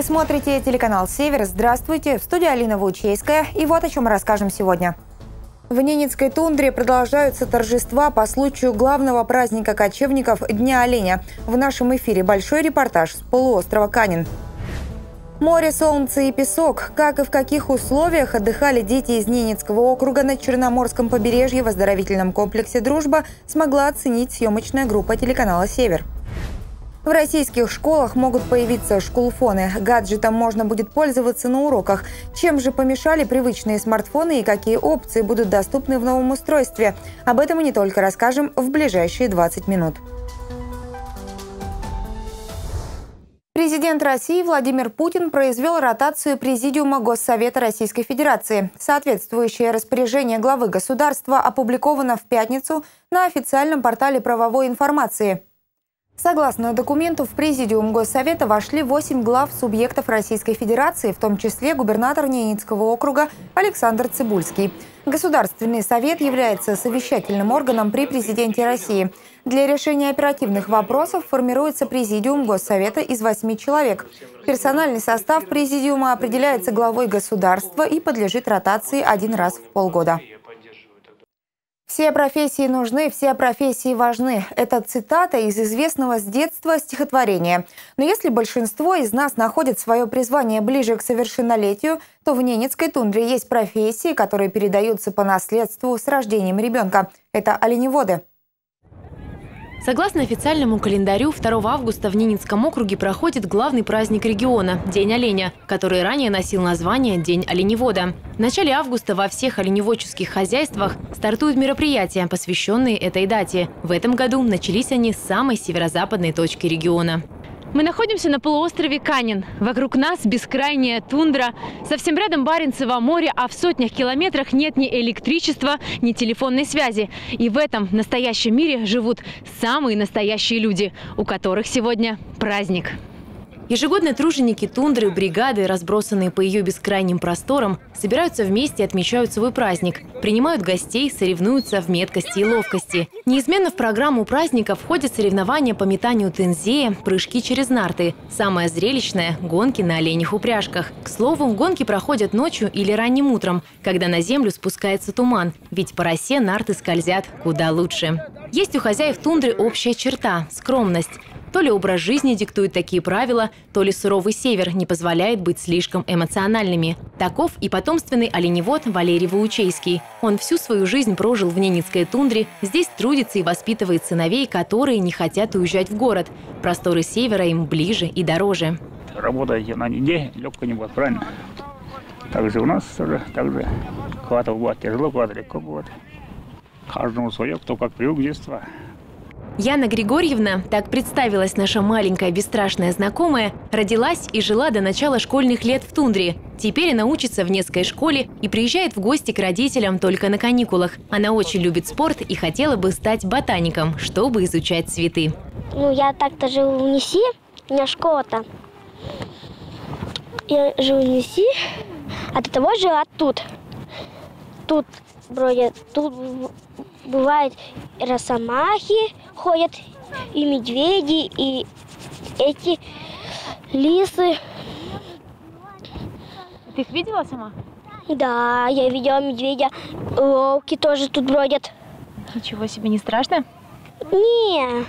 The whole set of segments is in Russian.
Вы смотрите телеканал «Север». Здравствуйте. В студии Алина Вучейская. И вот о чем мы расскажем сегодня. В Ненецкой тундре продолжаются торжества по случаю главного праздника кочевников – Дня оленя. В нашем эфире большой репортаж с полуострова Канин. Море, солнце и песок. Как и в каких условиях отдыхали дети из Ненецкого округа на Черноморском побережье в оздоровительном комплексе «Дружба» смогла оценить съемочная группа телеканала «Север». В российских школах могут появиться шкулфоны. Гаджетом можно будет пользоваться на уроках. Чем же помешали привычные смартфоны и какие опции будут доступны в новом устройстве? Об этом мы не только расскажем в ближайшие 20 минут. Президент России Владимир Путин произвел ротацию Президиума Госсовета Российской Федерации. Соответствующее распоряжение главы государства опубликовано в пятницу на официальном портале правовой информации. Согласно документу, в Президиум Госсовета вошли 8 глав субъектов Российской Федерации, в том числе губернатор Ненецкого округа Александр Цибульский. Государственный совет является совещательным органом при президенте России. Для решения оперативных вопросов формируется Президиум Госсовета из 8 человек. Персональный состав Президиума определяется главой государства и подлежит ротации один раз в полгода. Все профессии нужны, все профессии важны. Это цитата из известного с детства стихотворения. Но если большинство из нас находит свое призвание ближе к совершеннолетию, то в Ненецкой тундре есть профессии, которые передаются по наследству с рождением ребенка. Это оленеводы. Согласно официальному календарю, 2 августа в Ненецком округе проходит главный праздник региона – День оленя, который ранее носил название День оленевода. В начале августа во всех оленеводческих хозяйствах стартуют мероприятия, посвященные этой дате. В этом году начались они с самой северо-западной точки региона. Мы находимся на полуострове Канин. Вокруг нас бескрайняя тундра. Совсем рядом Баренцево море, а в сотнях километрах нет ни электричества, ни телефонной связи. И в этом настоящем мире живут самые настоящие люди, у которых сегодня праздник. Ежегодно труженики тундры, бригады, разбросанные по ее бескрайним просторам, собираются вместе и отмечают свой праздник, принимают гостей, соревнуются в меткости и ловкости. Неизменно в программу праздника входят соревнования по метанию тензея, прыжки через нарты. Самое зрелищное – гонки на оленях упряжках. К слову, гонки проходят ночью или ранним утром, когда на землю спускается туман, ведь по росе нарты скользят куда лучше. Есть у хозяев тундры общая черта – скромность. То ли образ жизни диктует такие правила, то ли суровый север не позволяет быть слишком эмоциональными. Таков и потомственный оленевод Валерий Ваучейский. Он всю свою жизнь прожил в Ненецкой тундре, здесь трудится и воспитывает сыновей, которые не хотят уезжать в город. Просторы севера им ближе и дороже. Работаете на неделе, легко не будет, правильно? Также у нас тоже, также куда-то бывает тяжело, куда-то легко бывает. Каждому свое, кто как привык детства. Яна Григорьевна, так представилась наша маленькая бесстрашная знакомая, родилась и жила до начала школьных лет в тундре. Теперь она учится в Невской школе и приезжает в гости к родителям только на каникулах. Она очень любит спорт и хотела бы стать ботаником, чтобы изучать цветы. Ну, я так-то живу в Неси, у меня школа там. Я живу в Неси, а до того жила тут. Тут бродят, тут бывают росомахи, ходят и медведи, и эти лисы. Ты их видела сама? Да, я видела медведя. Волки тоже тут бродят. Ничего себе, не страшно? Не,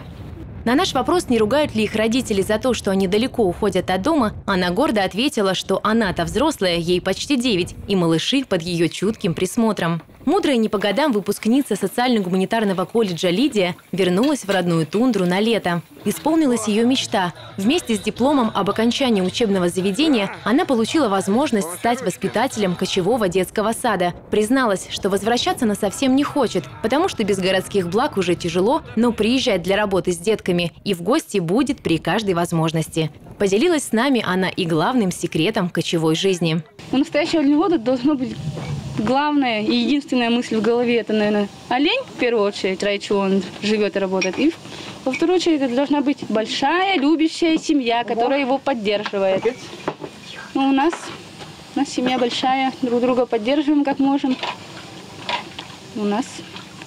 на наш вопрос, не ругают ли их родители за то, что они далеко уходят от дома, она гордо ответила, что она-то взрослая, ей почти 9, и малыши под ее чутким присмотром. Мудрая не по годам выпускница социально-гуманитарного колледжа Лидия вернулась в родную тундру на лето. Исполнилась ее мечта. Вместе с дипломом об окончании учебного заведения она получила возможность стать воспитателем кочевого детского сада. Призналась, что возвращаться она совсем не хочет, потому что без городских благ уже тяжело, но приезжает для работы с детками и в гости будет при каждой возможности. Поделилась с нами она и главным секретом кочевой жизни. У настоящего оленевода должно быть главная и единственная мысль в голове – это, наверное, олень, в первую очередь, ради чего он живет и работает. И во вторую очередь это должна быть большая, любящая семья, которая его поддерживает. Ну, у нас, у нас семья большая, друг друга поддерживаем как можем. У нас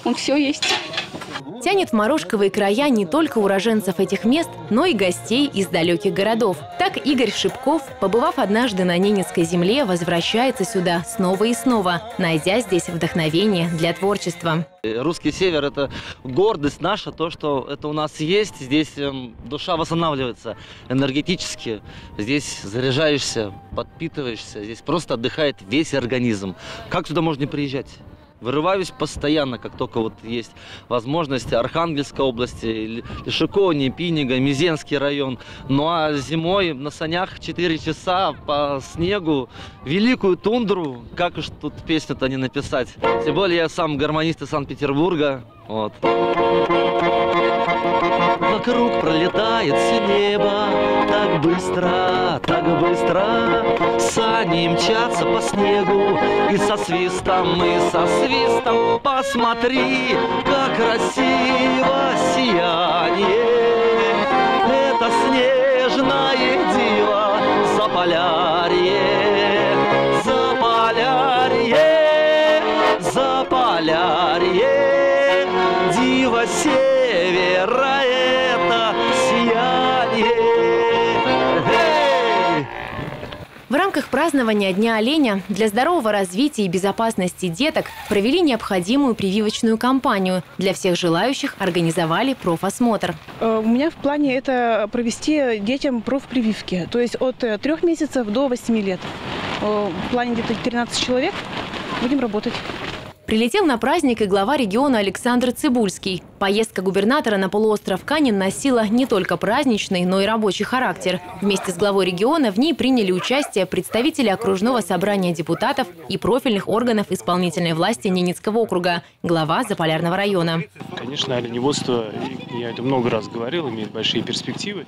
он все есть. Тянет в Морошковые края не только уроженцев этих мест, но и гостей из далеких городов. Так Игорь Шипков, побывав однажды на Ненецкой земле, возвращается сюда снова и снова, найдя здесь вдохновение для творчества. Русский север – это гордость наша, то, что это у нас есть. Здесь эм, душа восстанавливается энергетически. Здесь заряжаешься, подпитываешься. Здесь просто отдыхает весь организм. Как сюда можно приезжать? Вырываюсь постоянно, как только вот есть возможность. Архангельской области, Лешикони, Пинига, Мизенский район. Ну а зимой на санях 4 часа по снегу, великую тундру. Как уж тут песню-то не написать. Тем более я сам гармонист из Санкт-Петербурга. Вот. Вокруг пролетает все небо. Так быстро, так быстро. Сани мчатся по снегу. И со свистом, и со свистом. Посмотри, как красиво сияние. Это снежное севера это сияние. Эй! В рамках празднования Дня оленя для здорового развития и безопасности деток провели необходимую прививочную кампанию. Для всех желающих организовали профосмотр. Э, У меня в плане это провести детям профпрививки, то есть от э, трех месяцев до 8 лет. Э, В плане где-то 13 человек будем работать. Прилетел на праздник и глава региона Александр Цибульский. Поездка губернатора на полуостров Канин носила не только праздничный, но и рабочий характер. Вместе с главой региона в ней приняли участие представители окружного собрания депутатов и профильных органов исполнительной власти Ненецкого округа, глава Заполярного района. Конечно, оленеводство, я это много раз говорил, имеет большие перспективы.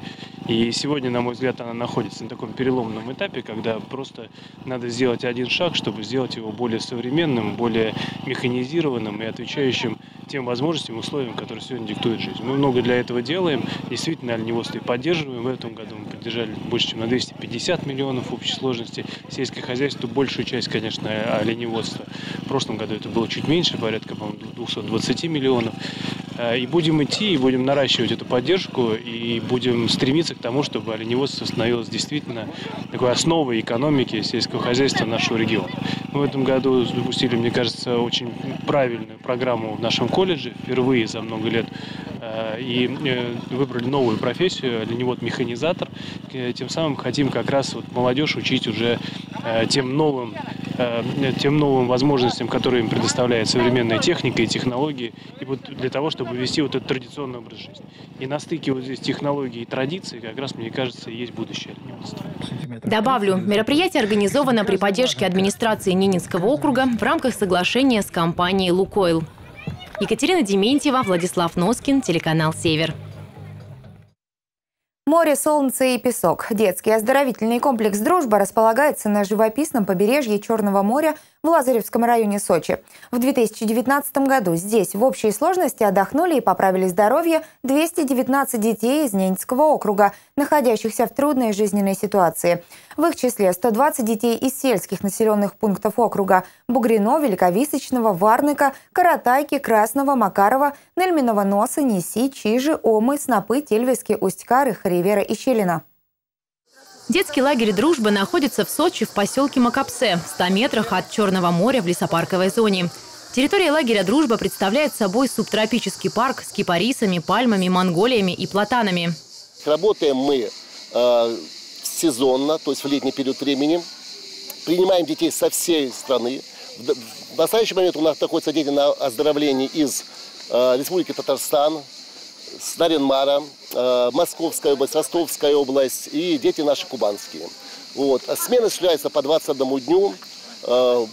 И сегодня, на мой взгляд, она находится на таком переломном этапе, когда просто надо сделать один шаг, чтобы сделать его более современным, более механизированным и отвечающим тем возможностям условиям, которые сегодня диктует жизнь. Мы много для этого делаем. Действительно, оленеводство и поддерживаем. В этом году мы поддержали больше, чем на 250 миллионов в общей сложности. Сельское хозяйство, большую часть, конечно, оленеводства. В прошлом году это было чуть меньше, порядка, по-моему, 220 миллионов. Э, И будем идти, и будем наращивать эту поддержку, и будем стремиться к тому, чтобы оленеводство становилось действительно такой основой экономики сельского хозяйства нашего региона. Мы в этом году запустили, мне кажется, очень правильную программу в нашем колледже, впервые за много лет, э, и э, выбрали новую профессию, оленевод-механизатор. Тем самым хотим как раз вот молодежь учить уже тем новым тем новым возможностям, которые им предоставляет современная техника и технологии, и вот для того, чтобы вести вот этот традиционный образ жизни. И на стыке вот здесь технологий и традиций, как раз, мне кажется, есть будущее. Добавлю, мероприятие организовано при поддержке администрации Ненецкого округа в рамках соглашения с компанией «Лукойл». Екатерина Дементьева, Владислав Носкин, телеканал «Север». Море, солнце и песок. Детский оздоровительный комплекс «Дружба» располагается на живописном побережье Черного моря в Лазаревском районе Сочи. В 2019 году здесь в общей сложности отдохнули и поправили здоровье 219 детей из Ненецкого округа, находящихся в трудной жизненной ситуации. В их числе 120 детей из сельских населенных пунктов округа – Бугрино, Великовисочного, Варныка, Каратайки, Красного, Макарова, Нельминого Носа, Неси, Чижи, Омы, Снопы, Тельвиски, Усть-Кары, Харивера и Щелина. Детский лагерь «Дружба» находится в Сочи в поселке Макапсе, в 100 метрах от Черного моря в лесопарковой зоне. Территория лагеря «Дружба» представляет собой субтропический парк с кипарисами, пальмами, монголиями и платанами. Работаем мы э, сезонно, то есть в летний период времени. Принимаем детей со всей страны. В, настоящий момент у нас находятся дети на оздоровлении из э, Республики Татарстан, Наринмара, э, Московская область, Ростовская область и дети наши кубанские. Вот. Смена осуществляется по 21 дню. Э,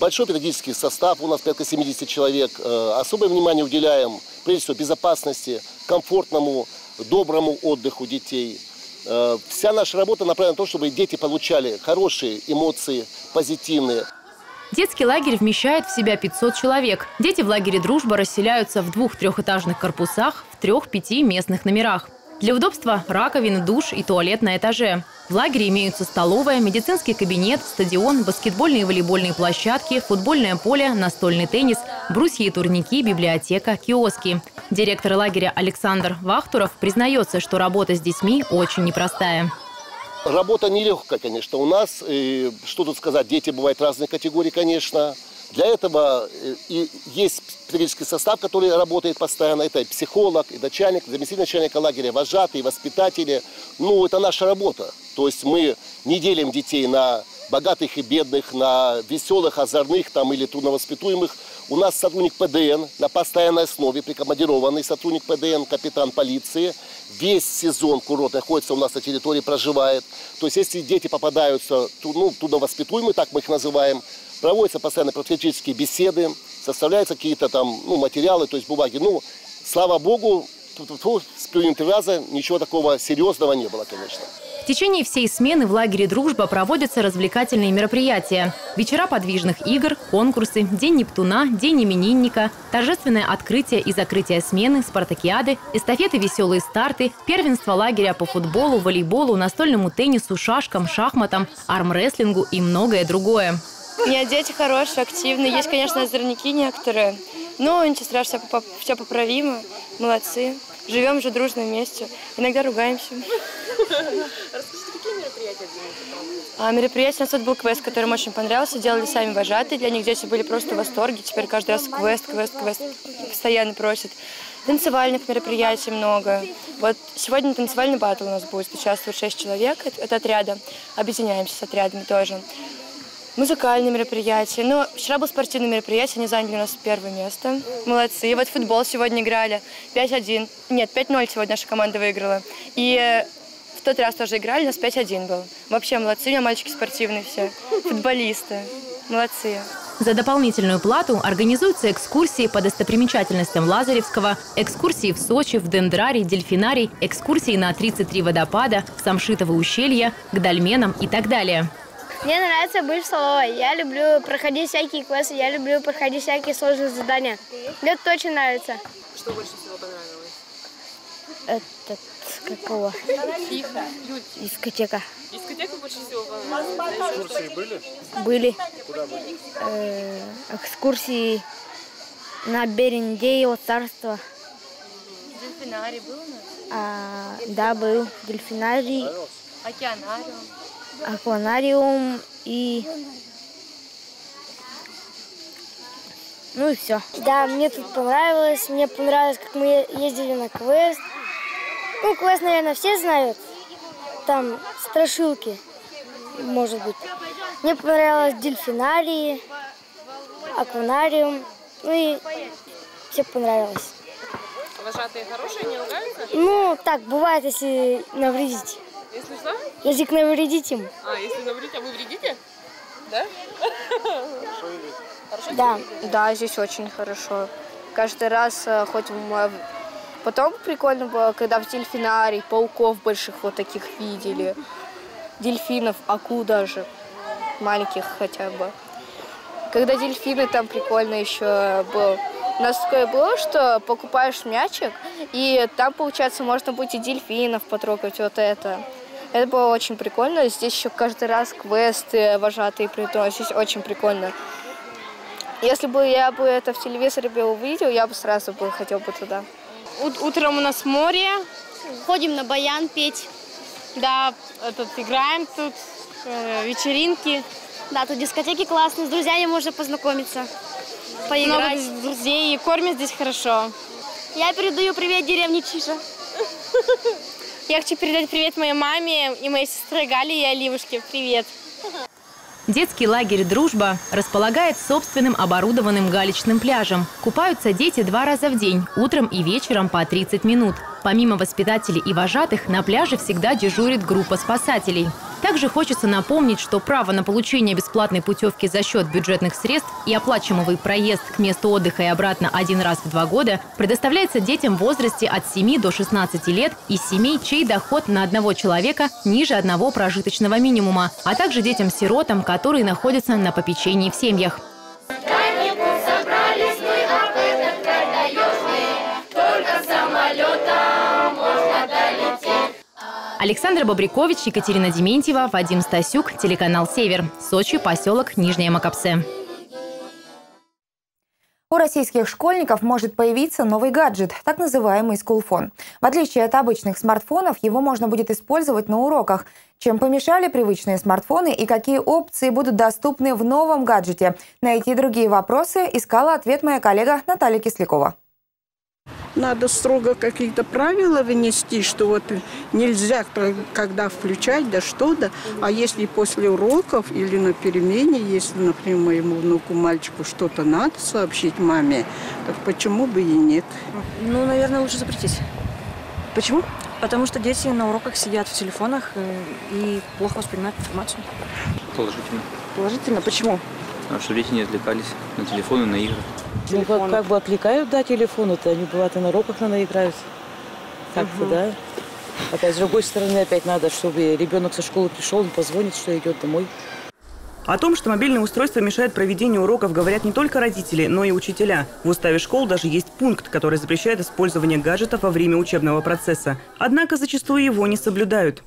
Большой педагогический состав, у нас порядка 70 человек. Э, Особое внимание уделяем, прежде всего, безопасности, комфортному, доброму отдыху детей. Вся наша работа направлена на то, чтобы дети получали хорошие эмоции, позитивные. Детский лагерь вмещает в себя 500 человек. Дети в лагере «Дружба» расселяются в двух трехэтажных корпусах в трех-пяти местных номерах. Для удобства – раковины, душ и туалет на этаже. В лагере имеются столовая, медицинский кабинет, стадион, баскетбольные и волейбольные площадки, футбольное поле, настольный теннис, брусья и турники, библиотека, киоски. Директор лагеря Александр Вахтуров признается, что работа с детьми очень непростая. Работа нелегкая, конечно, у нас. И, что тут сказать, дети бывают разных категорий, конечно. Для этого э, и есть педагогический состав, который работает постоянно. Это и психолог, и начальник, заместитель начальника лагеря, вожатые, воспитатели. Ну, это наша работа. То есть мы не делим детей на богатых и бедных, на веселых, озорных там, или трудновоспитуемых. У нас сотрудник ПДН на постоянной основе, прикомандированный сотрудник ПДН, капитан полиции. Весь сезон курорт находится у нас на территории, проживает. То есть если дети попадаются, ну, трудновоспитуемые, так мы их называем, проводятся постоянно профилактические беседы, составляются какие-то там ну, материалы, то есть бумаги. Ну, слава богу, с принятого раза ничего такого серьезного не было, конечно. В течение всей смены в лагере «Дружба» проводятся развлекательные мероприятия. Вечера подвижных игр, конкурсы, День Нептуна, День именинника, торжественное открытие и закрытие смены, спартакиады, эстафеты «Веселые старты», первенство лагеря по футболу, волейболу, настольному теннису, шашкам, шахматам, армрестлингу и многое другое. Нет, дети хорошие, активные. Есть, конечно, озорники некоторые. Но ничего страшного, все поправимо. Молодцы. Живем же дружно вместе. Иногда ругаемся. Расскажите, какие мероприятия а, мероприятие у нас вот был квест, который им очень понравился. Делали сами вожатые. Для них дети были просто в восторге. Теперь каждый раз квест, квест, квест. Постоянно просят. Танцевальных мероприятий много. Вот сегодня танцевальный батл у нас будет. Участвует 6 человек. Это отряда. Объединяемся с отрядами тоже музыкальные мероприятия. Ну, вчера было спортивное мероприятие, они заняли у нас первое место. Молодцы. И вот футбол сегодня играли. 5-1. Нет, 5-0 сегодня наша команда выиграла. И э, в тот раз тоже играли, у нас 5-1 был. Вообще молодцы, у меня мальчики спортивные все. Футболисты. Молодцы. За дополнительную плату организуются экскурсии по достопримечательностям Лазаревского, экскурсии в Сочи, в Дендрарий, Дельфинарий, экскурсии на 33 водопада, в Самшитово ущелье, к Дальменам и так далее. Мне нравится быть в столовой. Я люблю проходить всякие квесты, я люблю проходить всякие сложные задания. Мне это очень нравится. Что больше всего понравилось? Этот, какого? Фифа. Дискотека. Дискотека больше всего понравилась. Экскурсии были? Были. Куда были? Э, экскурсии на Берендеево царство. Дельфинарий был у нас? А, да, был. Дельфинарий. Океанариум акванариум и... Ну и все. Да, мне тут понравилось. Мне понравилось, как мы ездили на квест. Ну, квест, наверное, все знают. Там страшилки, может быть. Мне понравилось дельфинарии, акванариум. Ну и все понравилось. Вожатые хорошие, не ругаются? Ну, так, бывает, если навредить. Если что? Если навредить им. А, если навредить, а вы вредите? Да? Хорошо Да, да, здесь очень хорошо. Каждый раз э, хоть Потом прикольно было, когда в дельфинарий пауков больших вот таких видели. Дельфинов, акул даже. Маленьких хотя бы. Когда дельфины, там прикольно еще был. У нас такое было, что покупаешь мячик, и там, получается, можно будет и дельфинов потрогать, вот это. Это было очень прикольно. Здесь еще каждый раз квесты вожатые придумывают. Здесь очень прикольно. Если бы я бы это в телевизоре бы увидел, я бы сразу бы хотел бы туда. Утром у нас море. Ходим на баян петь. Да, этот, играем тут, э, вечеринки. Да, тут дискотеки классные, с друзьями можно познакомиться, поиграть. Много друзей, кормят здесь хорошо. Я передаю привет деревне Чижа. Я хочу передать привет моей маме и моей сестре Гале и Оливушке. Привет. Детский лагерь «Дружба» располагает собственным оборудованным галечным пляжем. Купаются дети два раза в день, утром и вечером по 30 минут. Помимо воспитателей и вожатых, на пляже всегда дежурит группа спасателей. Также хочется напомнить, что право на получение бесплатной путевки за счет бюджетных средств и оплачиваемый проезд к месту отдыха и обратно один раз в два года предоставляется детям в возрасте от 7 до 16 лет из семей, чей доход на одного человека ниже одного прожиточного минимума, а также детям-сиротам, которые находятся на попечении в семьях. Александра Бобрикович, Екатерина Дементьева, Вадим Стасюк, телеканал «Север». Сочи, поселок Нижняя Макапсе. У российских школьников может появиться новый гаджет, так называемый скулфон. В отличие от обычных смартфонов, его можно будет использовать на уроках. Чем помешали привычные смартфоны и какие опции будут доступны в новом гаджете? На эти и другие вопросы искала ответ моя коллега Наталья Кислякова. Надо строго какие-то правила вынести, что вот нельзя когда включать, да что да. А если после уроков или на перемене, если, например, моему внуку, мальчику что-то надо сообщить маме, так почему бы и нет? Ну, наверное, лучше запретить. Почему? Потому что дети на уроках сидят в телефонах э, и плохо воспринимают информацию. Положительно. Положительно? Почему? А чтобы дети не отвлекались на телефоны, на игры. Ну, как, как бы отвлекают, да, телефоны-то, они бывают и на уроках, наверное, играются. Так-то, угу. да. Опять, с другой стороны, опять надо, чтобы ребенок со школы пришел, он позвонит, что идет домой. О том, что мобильные устройства мешают проведению уроков, говорят не только родители, но и учителя. В уставе школ даже есть пункт, который запрещает использование гаджетов во время учебного процесса. Однако зачастую его не соблюдают.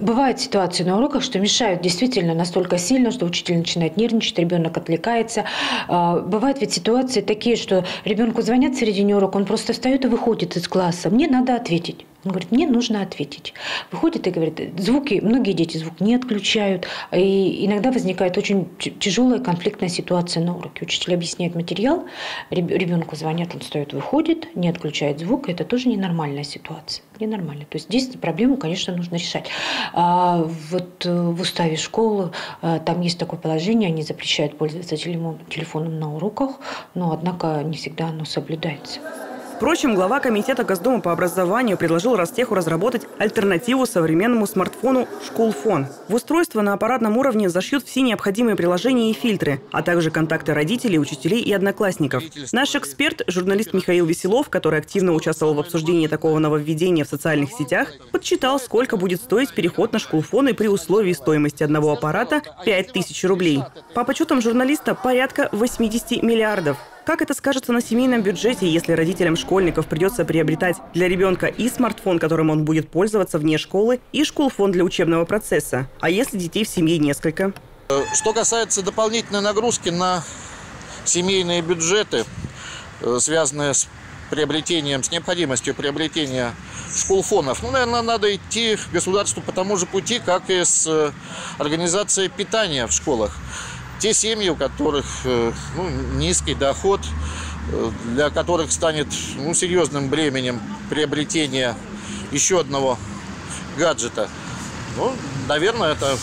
Бывают ситуации на уроках, что мешают действительно настолько сильно, что учитель начинает нервничать, ребенок отвлекается. А, бывают ведь ситуации такие, что ребенку звонят в середине урока, он просто встает и выходит из класса. Мне надо ответить. Он говорит, мне нужно ответить. Выходит и говорит, звуки, многие дети звук не отключают. И иногда возникает очень тяжелая конфликтная ситуация на уроке. Учитель объясняет материал, ребенку звонят, он встает, выходит, не отключает звук. Это тоже ненормальная ситуация. Ненормально. То есть здесь проблему, конечно, нужно решать. А вот э, в уставе школы э, там есть такое положение, они запрещают пользоваться телефоном на уроках, но однако не всегда оно соблюдается. Впрочем, глава комитета Госдумы по образованию предложил Ростеху разработать альтернативу современному смартфону «Школфон». В устройство на аппаратном уровне зашьют все необходимые приложения и фильтры, а также контакты родителей, учителей и одноклассников. Наш эксперт, журналист Михаил Веселов, который активно участвовал в обсуждении такого нововведения в социальных сетях, подсчитал, сколько будет стоить переход на «Школфон» и при условии стоимости одного аппарата 5000 рублей. По подсчетам журналиста, порядка 80 миллиардов. Как это скажется на семейном бюджете, если родителям школьников придется приобретать для ребенка и смартфон, которым он будет пользоваться вне школы, и школфон для учебного процесса? А если детей в семье несколько? Что касается дополнительной нагрузки на семейные бюджеты, э, связанные с приобретением, с необходимостью приобретения школфонов. Ну, наверное, надо идти государству по тому же пути, как и с э, организацией питания в школах те семьи, у которых э, ну, низкий доход, э, для которых станет ну, серьезным бременем приобретение еще одного гаджета. Ну, наверное, это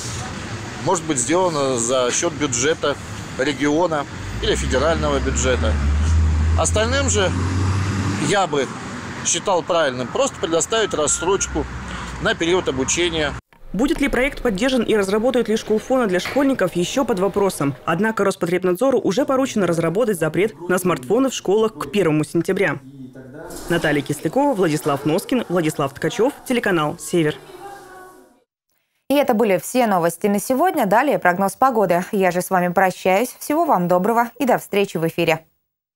может быть сделано за счет бюджета региона или федерального бюджета. Остальным же я бы считал правильным просто предоставить рассрочку на период обучения. Будет ли проект поддержан и разработают ли школфоны для школьников еще под вопросом. Однако Роспотребнадзору уже поручено разработать запрет на смартфоны в школах к 1 сентября. Наталья Кислякова, Владислав Носкин, Владислав Ткачев, телеканал «Север». И это были все новости на сегодня. Далее прогноз погоды. Я же с вами прощаюсь. Всего вам доброго и до встречи в эфире.